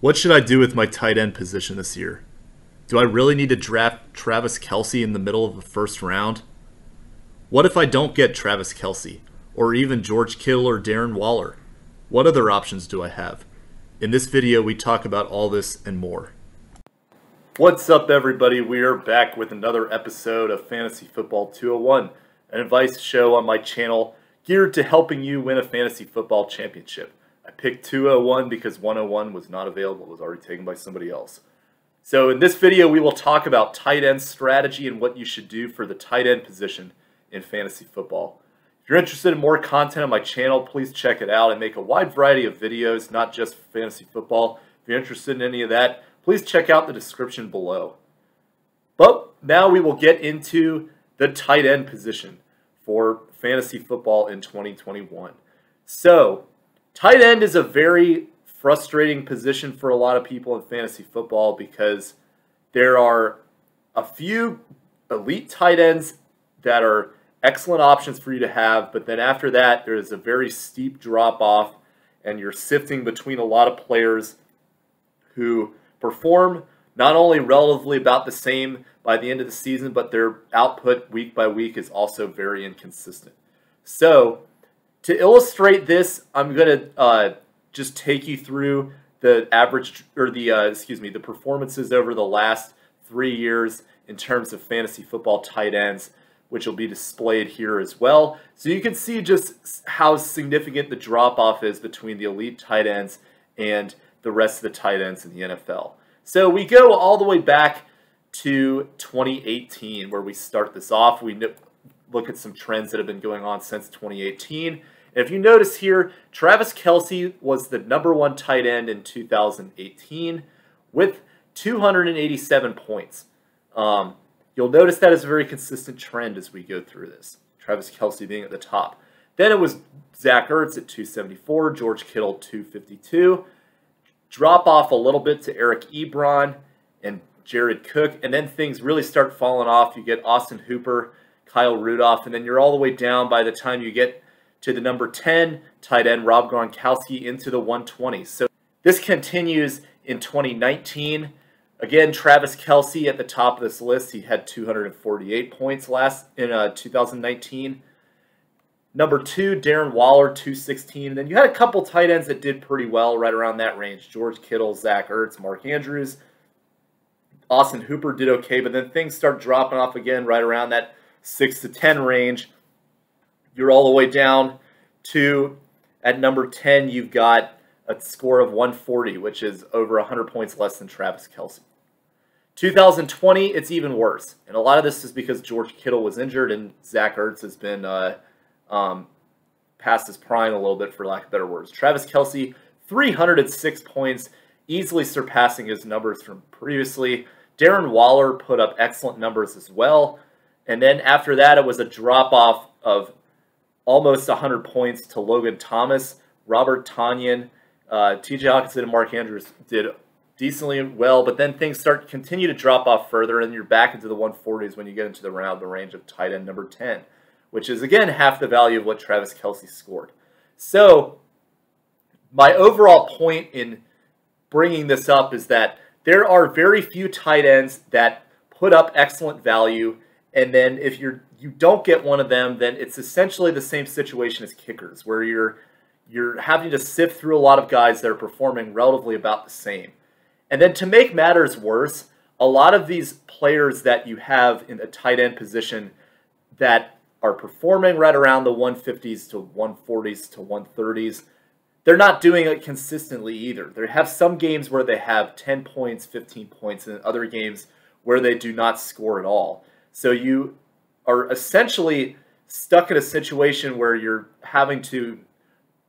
What should I do with my tight end position this year? Do I really need to draft Travis Kelce in the middle of the first round? What if I don't get Travis Kelce, or even George Kittle or Darren Waller? What other options do I have? In this video, we talk about all this and more. What's up, everybody? We are back with another episode of Fantasy Football 201, an advice show on my channel geared to helping you win a fantasy football championship. I picked 201 because 101 was not available. It was already taken by somebody else. So in this video, we will talk about tight end strategy and what you should do for the tight end position in fantasy football. If you're interested in more content on my channel, please check it out. I make a wide variety of videos, not just fantasy football. If you're interested in any of that, please check out the description below. But now we will get into the tight end position for fantasy football in 2021. So, Tight end is a very frustrating position for a lot of people in fantasy football because there are a few elite tight ends that are excellent options for you to have, but then after that, there is a very steep drop off, and you're sifting between a lot of players who perform not only relatively about the same by the end of the season, but their output week by week is also very inconsistent. So, to illustrate this, I'm going to uh, just take you through the average, or the, uh, excuse me, the performances over the last three years in terms of fantasy football tight ends, which will be displayed here as well. So you can see just how significant the drop off is between the elite tight ends and the rest of the tight ends in the NFL. So we go all the way back to 2018 where we start this off. We look at some trends that have been going on since 2018. And if you notice here, Travis Kelce was the number one tight end in 2018 with 287 points. Um, you'll notice that is a very consistent trend as we go through this. Travis Kelce being at the top. Then it was Zach Ertz at 274, George Kittle 252. Drop off a little bit to Eric Ebron and Jared Cook, and then things really start falling off. You get Austin Hooper Kyle Rudolph, and then you're all the way down by the time you get to the number 10 tight end, Rob Gronkowski, into the 120s. So this continues in 2019. Again, Travis Kelce at the top of this list. He had 248 points last in uh, 2019. Number two, Darren Waller, 216. then you had a couple tight ends that did pretty well right around that range. George Kittle, Zach Ertz, Mark Andrews. Austin Hooper did okay, but then things start dropping off again right around that 6 to 10 range. You're all the way down to, at number 10, you've got a score of 140, which is over 100 points less than Travis Kelce. 2020, it's even worse. And a lot of this is because George Kittle was injured and Zach Ertz has been uh, um, past his prime a little bit, for lack of better words. Travis Kelce, 306 points, easily surpassing his numbers from previously. Darren Waller put up excellent numbers as well. And then after that, it was a drop off of almost 100 points to Logan Thomas, Robert Tonyan, uh, TJ Hockenson, and Mark Andrews did decently well, but then things start continue to drop off further, and you're back into the 140s when you get into the round the range of tight end number 10, which is again half the value of what Travis Kelce scored. So my overall point in bringing this up is that there are very few tight ends that put up excellent value and then if you're you don't get one of them, then it's essentially the same situation as kickers, where you're you're having to sift through a lot of guys that are performing relatively about the same. And then to make matters worse, a lot of these players that you have in a tight end position that are performing right around the 150s to 140s to 130s, they're not doing it consistently either. They have some games where they have 10 points, 15 points, and other games where they do not score at all. So you are essentially stuck in a situation where you're having to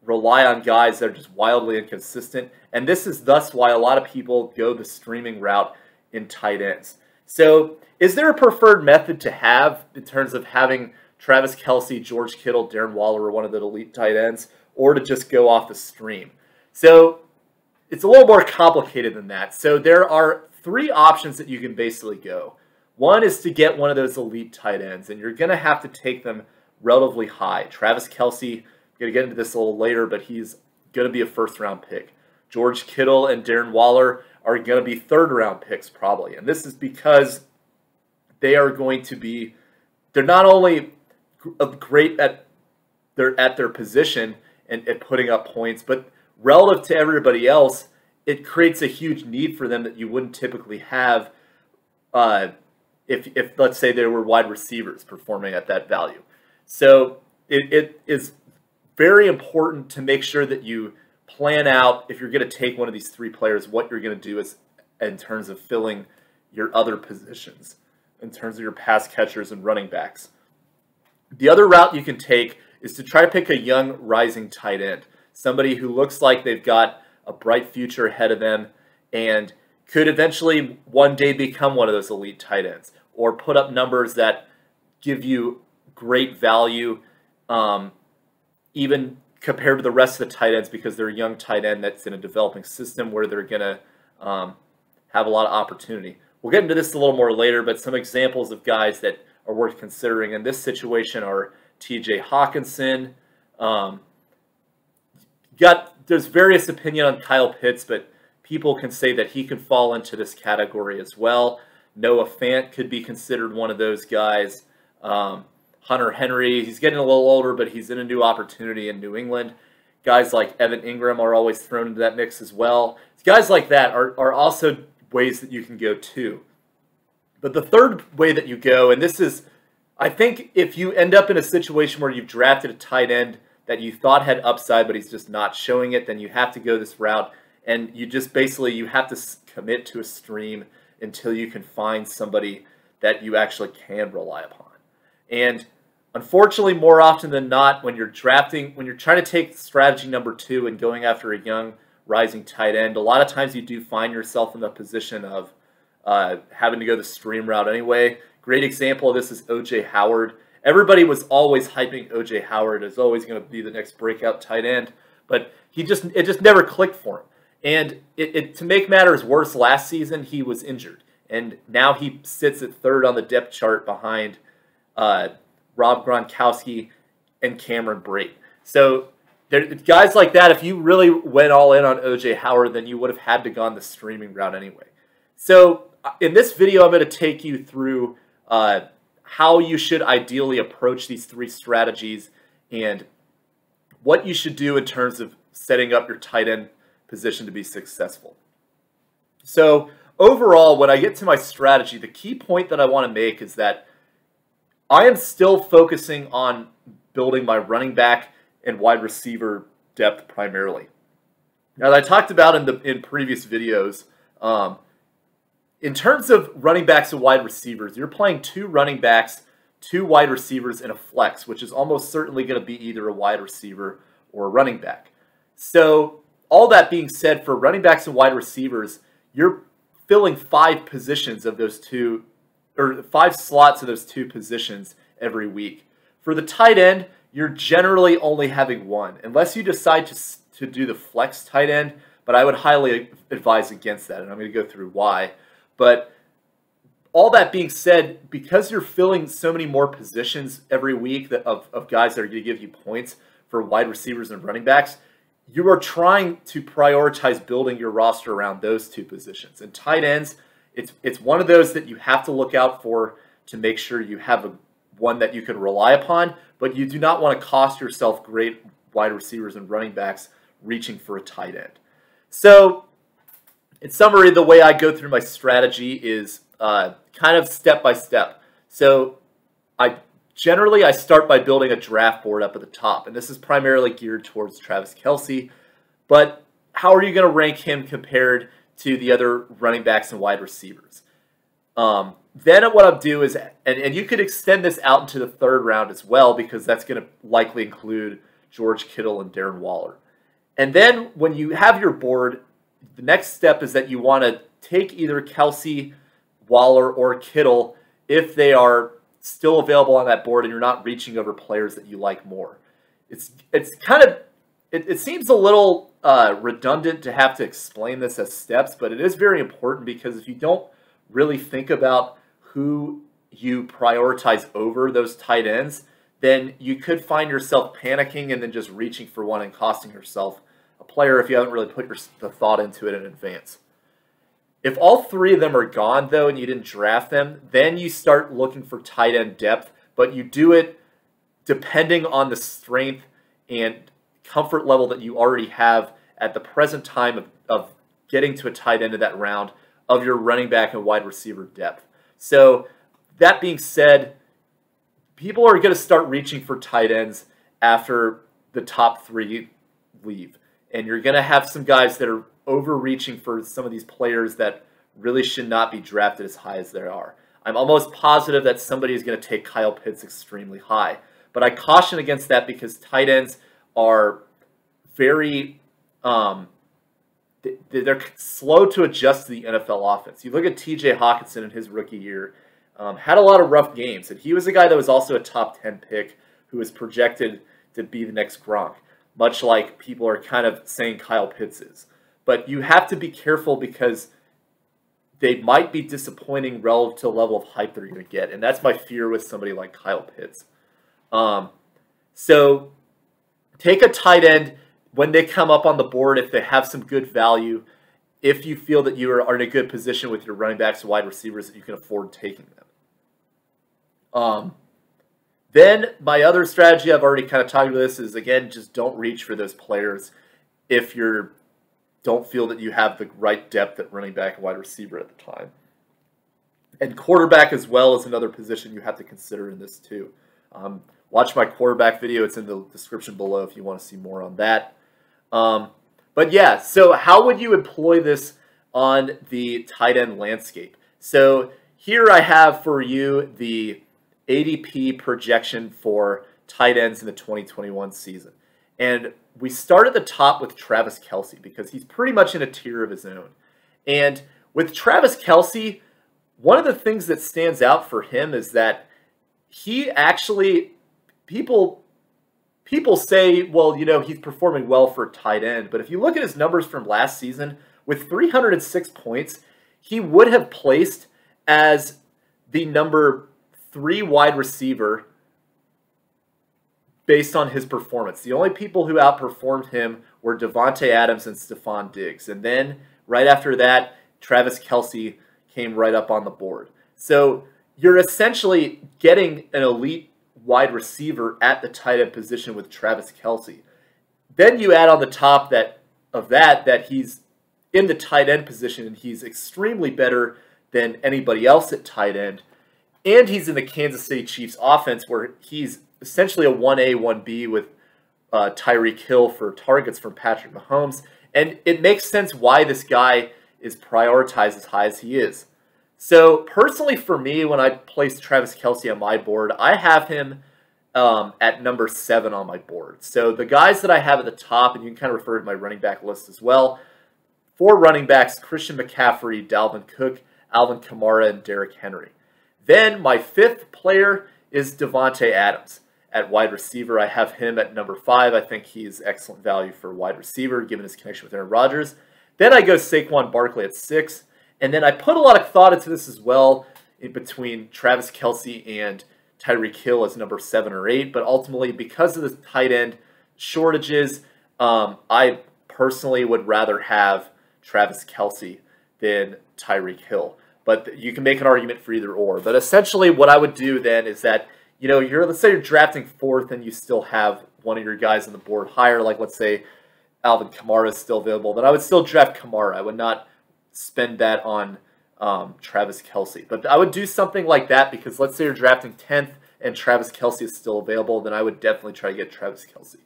rely on guys that are just wildly inconsistent. And this is thus why a lot of people go the streaming route in tight ends. So, is there a preferred method to have in terms of having Travis Kelce, George Kittle, Darren Waller, or one of the elite tight ends, or to just go off the stream? So, it's a little more complicated than that. So, there are three options that you can basically go. One is to get one of those elite tight ends, and you're going to have to take them relatively high. Travis Kelce, I'm going to get into this a little later, but he's going to be a first round pick. George Kittle and Darren Waller are going to be third round picks probably. And this is because they are going to be they're not only great at their at their position and at putting up points, but relative to everybody else, it creates a huge need for them that you wouldn't typically have uh, if, if let's say there were wide receivers performing at that value. So it, it is very important to make sure that you plan out if you're going to take one of these three players, what you're going to do is in terms of filling your other positions, in terms of your pass catchers and running backs. The other route you can take is to try to pick a young rising tight end, somebody who looks like they've got a bright future ahead of them and could eventually one day become one of those elite tight ends or put up numbers that give you great value, um, even compared to the rest of the tight ends because they're a young tight end that's in a developing system where they're going to um, have a lot of opportunity. We'll get into this a little more later, but some examples of guys that are worth considering in this situation are T.J. Hockenson. Um, got there's various opinion on Kyle Pitts, but people can say that he can fall into this category as well. Noah Fant could be considered one of those guys. Um, Hunter Henry, he's getting a little older, but he's in a new opportunity in New England. Guys like Evan Engram are always thrown into that mix as well. Guys like that are, are also ways that you can go too. But the third way that you go, and this is, I think if you end up in a situation where you've drafted a tight end that you thought had upside, but he's just not showing it, then you have to go this route. And you just basically, you have to commit to a stream until you can find somebody that you actually can rely upon. And unfortunately, more often than not, when you're drafting, when you're trying to take strategy number two and going after a young rising tight end, a lot of times you do find yourself in the position of uh, having to go the stream route anyway. Great example of this is OJ Howard. Everybody was always hyping OJ Howard as always going to be the next breakout tight end, but he just it just never clicked for him. And it, it, to make matters worse, last season he was injured, and now he sits at third on the depth chart behind uh, Rob Gronkowski and Cameron Brate. So there, guys like that, if you really went all in on OJ Howard, then you would have had to gone the streaming route anyway. So uh, in this video, I'm going to take you through uh, how you should ideally approach these three strategies and what you should do in terms of setting up your tight end position to be successful. So overall, when I get to my strategy, the key point that I want to make is that I am still focusing on building my running back and wide receiver depth primarily. Now, I talked about in the in previous videos, um, in terms of running backs and wide receivers, you're playing two running backs, two wide receivers, and a flex, which is almost certainly going to be either a wide receiver or a running back. So all that being said, for running backs and wide receivers, you're filling five positions of those two, or five slots of those two positions every week. For the tight end, you're generally only having one, unless you decide to, to do the flex tight end, but I would highly advise against that, and I'm going to go through why. But all that being said, because you're filling so many more positions every week that, of, of guys that are going to give you points for wide receivers and running backs, you are trying to prioritize building your roster around those two positions. And tight ends, it's it's one of those that you have to look out for to make sure you have a one that you can rely upon, but you do not want to cost yourself great wide receivers and running backs reaching for a tight end. So, in summary, the way I go through my strategy is uh, kind of step by step. So, I Generally, I start by building a draft board up at the top, and this is primarily geared towards Travis Kelce. But how are you going to rank him compared to the other running backs and wide receivers? Um, then what I'll do is, and, and you could extend this out into the third round as well, because that's going to likely include George Kittle and Darren Waller. And then when you have your board, the next step is that you want to take either Kelce, Waller, or Kittle if they are still available on that board and you're not reaching over players that you like more. It's it's kind of it, it seems a little uh, redundant to have to explain this as steps, but it is very important because if you don't really think about who you prioritize over those tight ends, then you could find yourself panicking and then just reaching for one and costing yourself a player if you haven't really put your, the thought into it in advance. If all three of them are gone, though, and you didn't draft them, then you start looking for tight end depth, but you do it depending on the strength and comfort level that you already have at the present time of, of getting to a tight end of that round of your running back and wide receiver depth. So, that being said, people are going to start reaching for tight ends after the top three leave. And you're going to have some guys that are overreaching for some of these players that really should not be drafted as high as they are. I'm almost positive that somebody is going to take Kyle Pitts extremely high. But I caution against that because tight ends are very um, they're slow to adjust to the NFL offense. You look at T.J. Hockenson in his rookie year, um, had a lot of rough games, and he was a guy that was also a top ten pick who was projected to be the next Gronk. Much like people are kind of saying Kyle Pitts is. But you have to be careful because they might be disappointing relative to the level of hype they're going to get. And that's my fear with somebody like Kyle Pitts. Um, so take a tight end when they come up on the board, if they have some good value, if you feel that you are in a good position with your running backs and wide receivers that you can afford taking them. Um, then my other strategy, I've already kind of talked about this, is again, just don't reach for those players if you're don't feel that you have the right depth at running back and wide receiver at the time. And quarterback as well is another position you have to consider in this too. Um, watch my quarterback video; it's in the description below if you want to see more on that. Um, but yeah, so how would you employ this on the tight end landscape? So here I have for you the ADP projection for tight ends in the 2021 season. And we start at the top with Travis Kelce because he's pretty much in a tier of his own. And with Travis Kelce, one of the things that stands out for him is that he actually people people say, well, you know, he's performing well for tight end, but if you look at his numbers from last season with 306 points, he would have placed as the number 3 wide receiver based on his performance. The only people who outperformed him were Davante Adams and Stefon Diggs. And then right after that, Travis Kelce came right up on the board. So you're essentially getting an elite wide receiver at the tight end position with Travis Kelce. Then you add on the top that of that that he's in the tight end position and he's extremely better than anybody else at tight end. And he's in the Kansas City Chiefs offense where he's essentially a 1A, 1B with uh, Tyreek Hill for targets from Patrick Mahomes. And it makes sense why this guy is prioritized as high as he is. So, personally, for me, when I place Travis Kelce on my board, I have him um, at number seven on my board. So, the guys that I have at the top, and you can kind of refer to my running back list as well four running backs Christian McCaffrey, Dalvin Cook, Alvin Kamara, and Derrick Henry. Then, my fifth player is Davante Adams at wide receiver. I have him at number five. I think he's excellent value for wide receiver, given his connection with Aaron Rodgers. Then I go Saquon Barkley at six. And then I put a lot of thought into this as well in between Travis Kelce and Tyreek Hill as number seven or eight. But ultimately, because of the tight end shortages, um, I personally would rather have Travis Kelce than Tyreek Hill. But you can make an argument for either or. But essentially, what I would do then is that you know, you're let's say you're drafting fourth and you still have one of your guys on the board higher, like let's say Alvin Kamara is still available, then I would still draft Kamara. I would not spend that on um, Travis Kelce. But I would do something like that because let's say you're drafting 10th and Travis Kelce is still available, then I would definitely try to get Travis Kelce.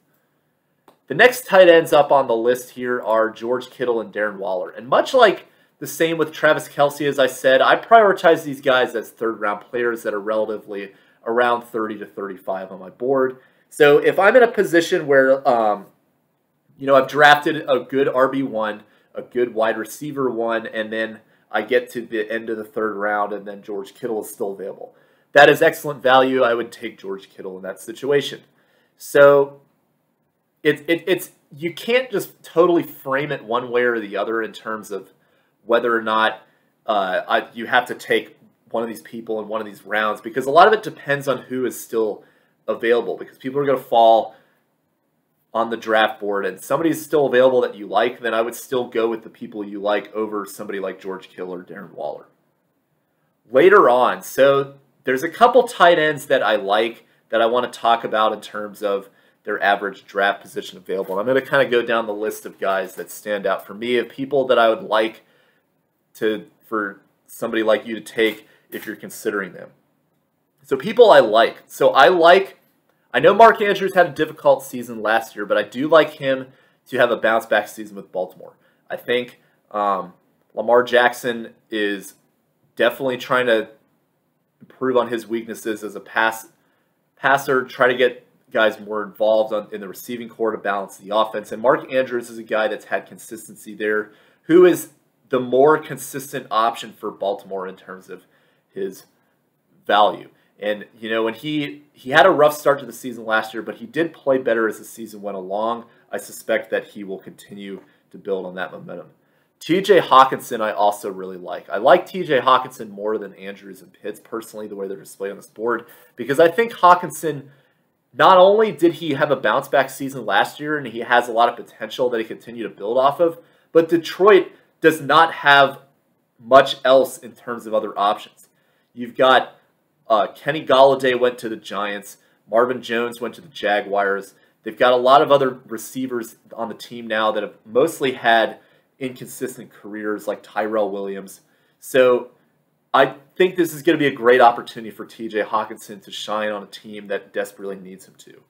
The next tight ends up on the list here are George Kittle and Darren Waller. And much like the same with Travis Kelce, as I said, I prioritize these guys as third round players that are relatively around 30 to 35 on my board. So if I'm in a position where, um, you know, I've drafted a good RB1, a good wide receiver one, and then I get to the end of the third round and then George Kittle is still available. That is excellent value. I would take George Kittle in that situation. So it, it, it's you can't just totally frame it one way or the other in terms of whether or not uh, I, you have to take one of these people in one of these rounds because a lot of it depends on who is still available because people are going to fall on the draft board and somebody's still available that you like, then I would still go with the people you like over somebody like George Kittle or Darren Waller. Later on, so there's a couple tight ends that I like that I want to talk about in terms of their average draft position available. And I'm going to kind of go down the list of guys that stand out for me of people that I would like to for somebody like you to take if you're considering them. So people I like. So I like I know Mark Andrews had a difficult season last year, but I do like him to have a bounce back season with Baltimore. I think um, Lamar Jackson is definitely trying to improve on his weaknesses as a pass passer, try to get guys more involved on, in the receiving core to balance the offense. And Mark Andrews is a guy that's had consistency there, who is the more consistent option for Baltimore in terms of his value. And you know, when he he had a rough start to the season last year, but he did play better as the season went along. I suspect that he will continue to build on that momentum. TJ Hockenson, I also really like. I like TJ Hockenson more than Andrews and Pitts personally, the way they're displayed on this board, because I think Hockenson, not only did he have a bounce back season last year and he has a lot of potential that he continue to build off of, but Detroit does not have much else in terms of other options. You've got uh, Kenny Golladay went to the Giants. Marvin Jones went to the Jaguars. They've got a lot of other receivers on the team now that have mostly had inconsistent careers, like Tyrell Williams. So I think this is going to be a great opportunity for TJ Hockenson to shine on a team that desperately needs him to.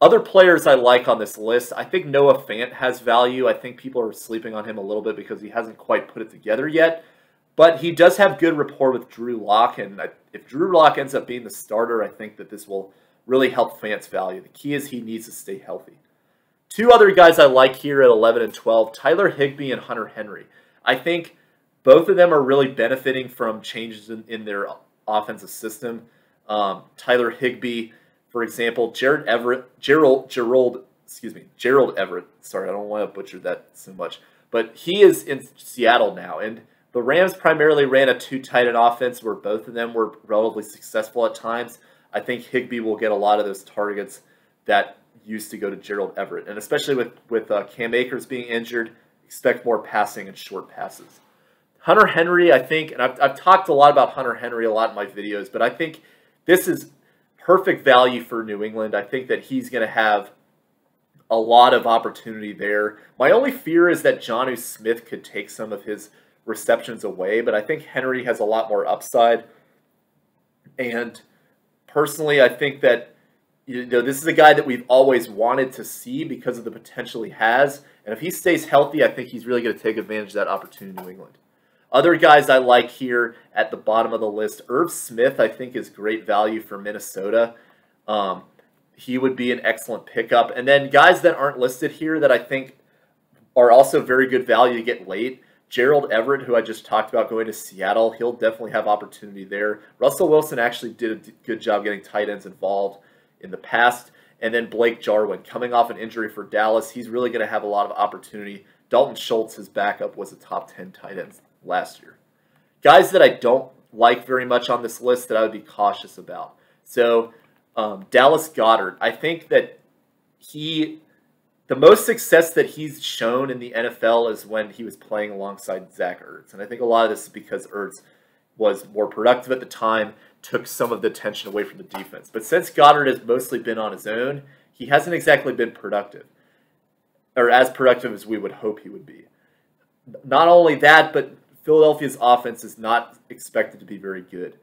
Other players I like on this list, I think Noah Fant has value. I think people are sleeping on him a little bit because he hasn't quite put it together yet. But he does have good rapport with Drew Lock, and if Drew Lock ends up being the starter, I think that this will really help Fant's value. The key is he needs to stay healthy. Two other guys I like here at 11 and 12, Tyler Higbee and Hunter Henry. I think both of them are really benefiting from changes in, in their offensive system. Um, Tyler Higbee, for example, Jared Everett, Gerald, Gerald, excuse me, Gerald Everett. Sorry, I don't want to butcher that so much, but he is in Seattle now, and the Rams primarily ran a two tight end offense where both of them were relatively successful at times. I think Higbee will get a lot of those targets that used to go to Gerald Everett, and especially with with uh, Cam Akers being injured, expect more passing and short passes. Hunter Henry, I think, and I've, I've talked a lot about Hunter Henry a lot in my videos, but I think this is perfect value for New England. I think that he's going to have a lot of opportunity there. My only fear is that Jonnu Smith could take some of his receptions away, but I think Henry has a lot more upside. And personally, I think that you know this is a guy that we've always wanted to see because of the potential he has. And if he stays healthy, I think he's really going to take advantage of that opportunity in New England. Other guys I like here at the bottom of the list, Irv Smith, I think is great value for Minnesota. Um, he would be an excellent pickup. And then guys that aren't listed here that I think are also very good value to get late. Gerald Everett, who I just talked about going to Seattle, he'll definitely have opportunity there. Russell Wilson actually did a good job getting tight ends involved in the past. And then Blake Jarwin, coming off an injury for Dallas, he's really going to have a lot of opportunity. Dalton Schultz, his backup, was a top 10 tight end last year. Guys that I don't like very much on this list that I would be cautious about. So, um, Dallas Goedert, I think that he the most success that he's shown in the NFL is when he was playing alongside Zach Ertz. And I think a lot of this is because Ertz was more productive at the time, took some of the attention away from the defense. But since Goedert has mostly been on his own, he hasn't exactly been productive, or as productive as we would hope he would be. Not only that, but Philadelphia's offense is not expected to be very good.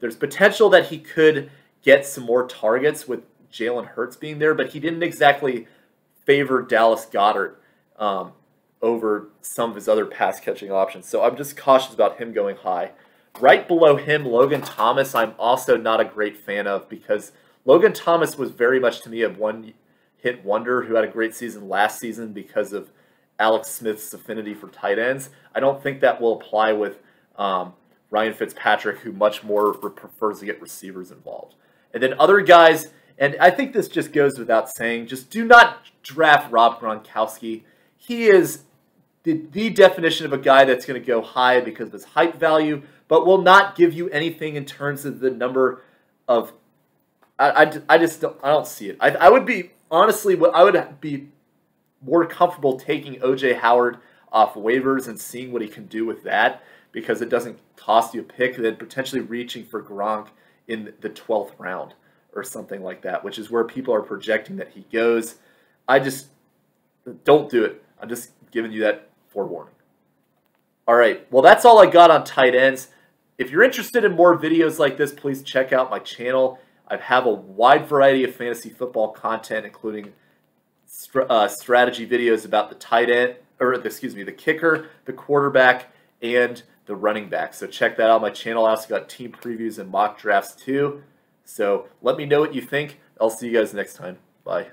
There's potential that he could get some more targets with Jalen Hurts being there, but he didn't exactly favor Dallas Goedert um, over some of his other pass catching options. So I'm just cautious about him going high. Right below him, Logan Thomas, I'm also not a great fan of because Logan Thomas was very much to me a one hit wonder who had a great season last season because of Alex Smith's affinity for tight ends. I don't think that will apply with um, Ryan Fitzpatrick, who much more prefers to get receivers involved. And then other guys, and I think this just goes without saying, just do not draft Rob Gronkowski. He is the, the definition of a guy that's going to go high because of his hype value, but will not give you anything in terms of the number of. I, I, I just don't, I don't see it. I, I would be honestly, I would be more comfortable taking OJ Howard off waivers and seeing what he can do with that because it doesn't cost you a pick than potentially reaching for Gronk in the 12th round or something like that, which is where people are projecting that he goes. I just don't do it. I'm just giving you that forewarning. All right, well, that's all I got on tight ends. If you're interested in more videos like this, please check out my channel. I have a wide variety of fantasy football content, including uh, strategy videos about the tight end, or excuse me, the kicker, the quarterback, and the running back. So check that out. My channel I also got team previews and mock drafts too. So let me know what you think. I'll see you guys next time. Bye.